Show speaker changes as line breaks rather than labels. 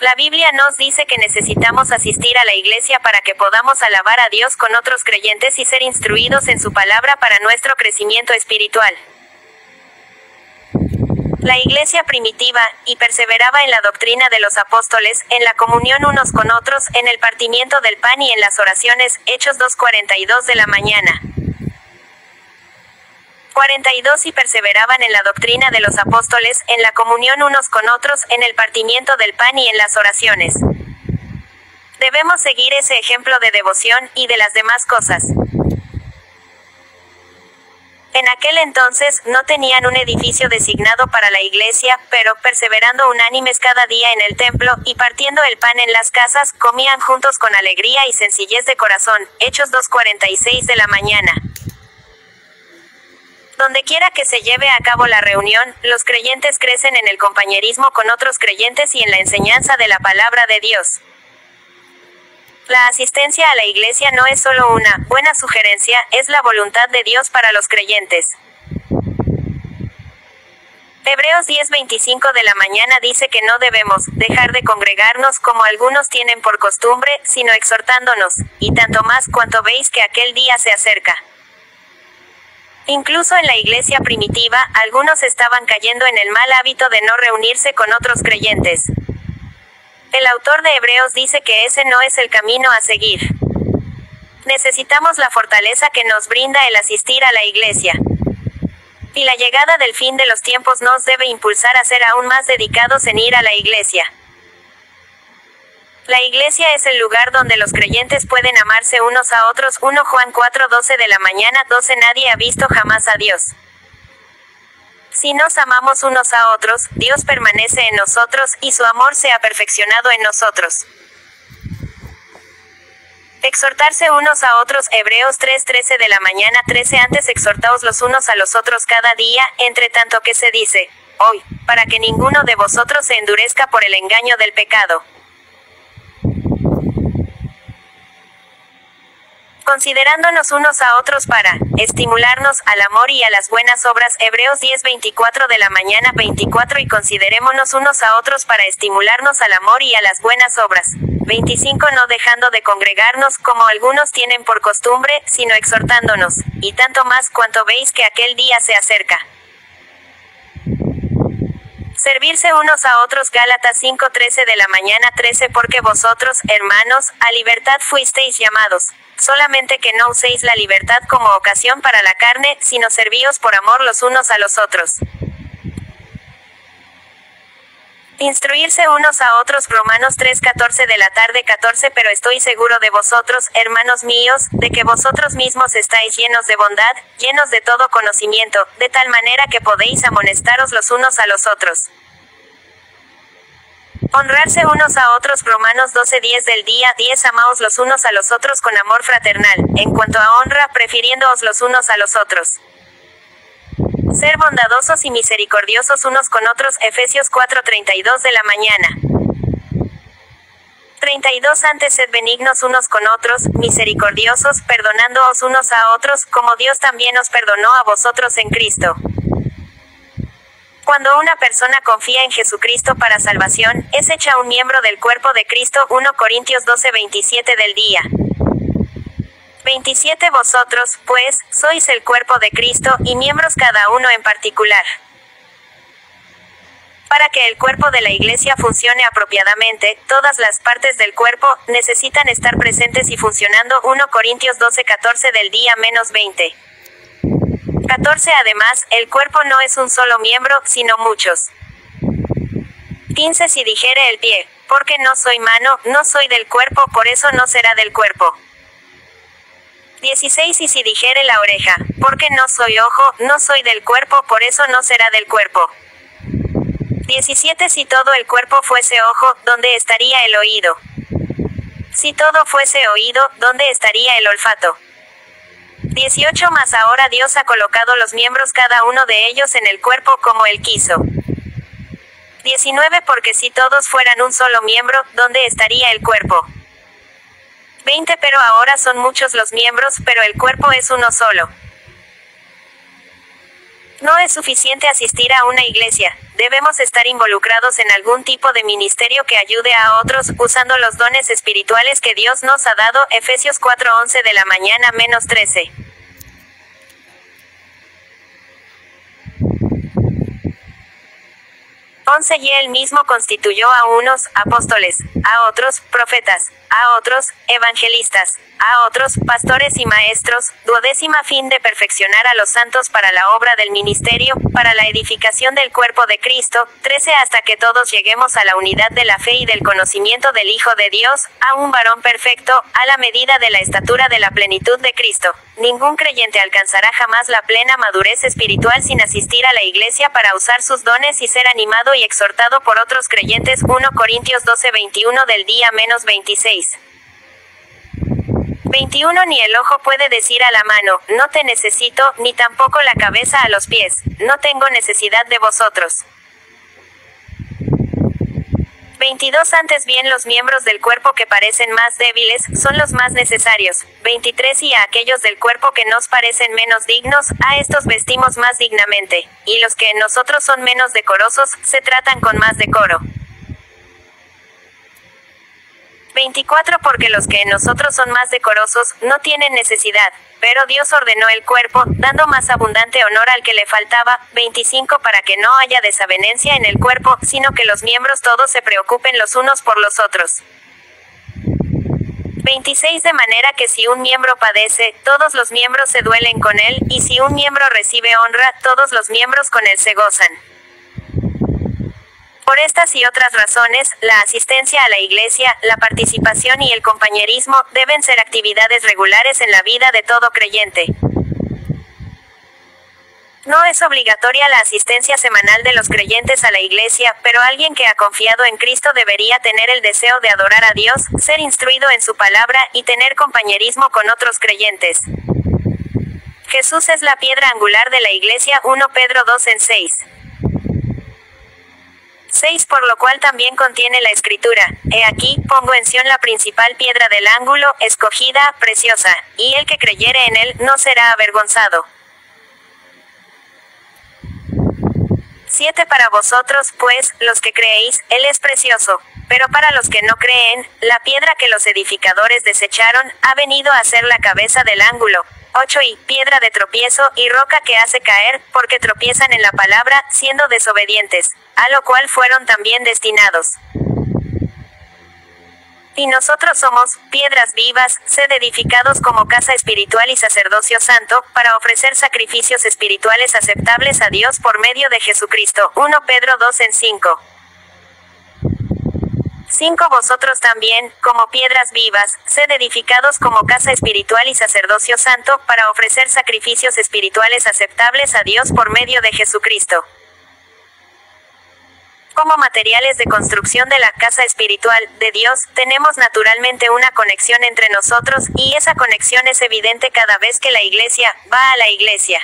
La Biblia nos dice que necesitamos asistir a la iglesia para que podamos alabar a Dios con otros creyentes y ser instruidos en su palabra para nuestro crecimiento espiritual. La iglesia primitiva, y perseveraba en la doctrina de los apóstoles, en la comunión unos con otros, en el partimiento del pan y en las oraciones, Hechos 2.42 de la mañana. 42 y perseveraban en la doctrina de los apóstoles, en la comunión unos con otros, en el partimiento del pan y en las oraciones. Debemos seguir ese ejemplo de devoción, y de las demás cosas. En aquel entonces, no tenían un edificio designado para la iglesia, pero, perseverando unánimes cada día en el templo, y partiendo el pan en las casas, comían juntos con alegría y sencillez de corazón. Hechos 2.46 de la mañana. Donde quiera que se lleve a cabo la reunión, los creyentes crecen en el compañerismo con otros creyentes y en la enseñanza de la palabra de Dios. La asistencia a la iglesia no es solo una buena sugerencia, es la voluntad de Dios para los creyentes. Hebreos 10:25 de la mañana dice que no debemos dejar de congregarnos como algunos tienen por costumbre, sino exhortándonos, y tanto más cuanto veis que aquel día se acerca. Incluso en la iglesia primitiva, algunos estaban cayendo en el mal hábito de no reunirse con otros creyentes. El autor de Hebreos dice que ese no es el camino a seguir. Necesitamos la fortaleza que nos brinda el asistir a la iglesia. Y la llegada del fin de los tiempos nos debe impulsar a ser aún más dedicados en ir a la iglesia. La iglesia es el lugar donde los creyentes pueden amarse unos a otros. 1 Juan 4 12 de la mañana 12 Nadie ha visto jamás a Dios. Si nos amamos unos a otros, Dios permanece en nosotros, y su amor se ha perfeccionado en nosotros. Exhortarse unos a otros, Hebreos 3:13 de la mañana 13 antes exhortaos los unos a los otros cada día, entre tanto que se dice, hoy, para que ninguno de vosotros se endurezca por el engaño del pecado. Considerándonos unos a otros para estimularnos al amor y a las buenas obras. Hebreos 10:24 de la mañana 24 y considerémonos unos a otros para estimularnos al amor y a las buenas obras. 25 No dejando de congregarnos como algunos tienen por costumbre, sino exhortándonos, y tanto más cuanto veis que aquel día se acerca. Servirse unos a otros Gálatas 5:13 de la mañana 13 porque vosotros, hermanos, a libertad fuisteis llamados solamente que no uséis la libertad como ocasión para la carne, sino servíos por amor los unos a los otros. Instruirse unos a otros Romanos 3:14 de la tarde 14 Pero estoy seguro de vosotros, hermanos míos, de que vosotros mismos estáis llenos de bondad, llenos de todo conocimiento, de tal manera que podéis amonestaros los unos a los otros. Honrarse unos a otros Romanos 12:10 del día 10 Amaos los unos a los otros con amor fraternal, en cuanto a honra, prefiriéndoos los unos a los otros. Ser bondadosos y misericordiosos unos con otros Efesios 4:32 de la mañana. 32 Antes sed benignos unos con otros, misericordiosos, perdonándoos unos a otros, como Dios también os perdonó a vosotros en Cristo. Cuando una persona confía en Jesucristo para salvación, es hecha un miembro del cuerpo de Cristo 1 Corintios 12 27 del día. 27 Vosotros, pues, sois el cuerpo de Cristo, y miembros cada uno en particular. Para que el cuerpo de la iglesia funcione apropiadamente, todas las partes del cuerpo necesitan estar presentes y funcionando 1 Corintios 12 14 del día menos 20. 14 Además, el cuerpo no es un solo miembro, sino muchos. 15 Si dijere el pie, porque no soy mano, no soy del cuerpo, por eso no será del cuerpo. 16 Y si dijere la oreja, porque no soy ojo, no soy del cuerpo, por eso no será del cuerpo. 17 Si todo el cuerpo fuese ojo, ¿dónde estaría el oído? Si todo fuese oído, ¿dónde estaría el olfato? 18 más ahora Dios ha colocado los miembros cada uno de ellos en el cuerpo como él quiso. 19 Porque si todos fueran un solo miembro, ¿dónde estaría el cuerpo? 20 Pero ahora son muchos los miembros, pero el cuerpo es uno solo. No es suficiente asistir a una iglesia, debemos estar involucrados en algún tipo de ministerio que ayude a otros, usando los dones espirituales que Dios nos ha dado, Efesios 4:11 de la mañana menos 13. 11 Y él mismo constituyó a unos apóstoles, a otros profetas, a otros evangelistas, a otros pastores y maestros, duodécima fin de perfeccionar a los santos para la obra del ministerio, para la edificación del cuerpo de Cristo, 13 hasta que todos lleguemos a la unidad de la fe y del conocimiento del Hijo de Dios, a un varón perfecto, a la medida de la estatura de la plenitud de Cristo. Ningún creyente alcanzará jamás la plena madurez espiritual sin asistir a la iglesia para usar sus dones y ser animado y exhortado por otros creyentes. 1 Corintios 12:21 del día menos 26. 21 Ni el ojo puede decir a la mano, no te necesito, ni tampoco la cabeza a los pies, no tengo necesidad de vosotros. 22 Antes bien los miembros del cuerpo que parecen más débiles, son los más necesarios. 23 Y a aquellos del cuerpo que nos parecen menos dignos, a estos vestimos más dignamente. Y los que en nosotros son menos decorosos, se tratan con más decoro. 24 Porque los que en nosotros son más decorosos, no tienen necesidad. Pero Dios ordenó el cuerpo, dando más abundante honor al que le faltaba. 25 Para que no haya desavenencia en el cuerpo, sino que los miembros todos se preocupen los unos por los otros. 26 De manera que si un miembro padece, todos los miembros se duelen con él, y si un miembro recibe honra, todos los miembros con él se gozan. Por estas y otras razones, la asistencia a la iglesia, la participación y el compañerismo deben ser actividades regulares en la vida de todo creyente. No es obligatoria la asistencia semanal de los creyentes a la iglesia, pero alguien que ha confiado en Cristo debería tener el deseo de adorar a Dios, ser instruido en su palabra y tener compañerismo con otros creyentes. Jesús es la piedra angular de la iglesia 1 Pedro 2 en 6. 6 por lo cual también contiene la escritura, He aquí, pongo en Sion la principal piedra del ángulo, escogida, preciosa, y el que creyere en él, no será avergonzado. 7 Para vosotros, pues, los que creéis, él es precioso. Pero para los que no creen, la piedra que los edificadores desecharon, ha venido a ser la cabeza del ángulo. 8 y piedra de tropiezo y roca que hace caer, porque tropiezan en la palabra, siendo desobedientes, a lo cual fueron también destinados. Y nosotros somos, piedras vivas, sed edificados como casa espiritual y sacerdocio santo, para ofrecer sacrificios espirituales aceptables a Dios por medio de Jesucristo. 1 Pedro 2 en 5. 5 Vosotros también, como piedras vivas, sed edificados como casa espiritual y sacerdocio santo, para ofrecer sacrificios espirituales aceptables a Dios por medio de Jesucristo. Como materiales de construcción de la casa espiritual de Dios, tenemos naturalmente una conexión entre nosotros, y esa conexión es evidente cada vez que la iglesia va a la iglesia.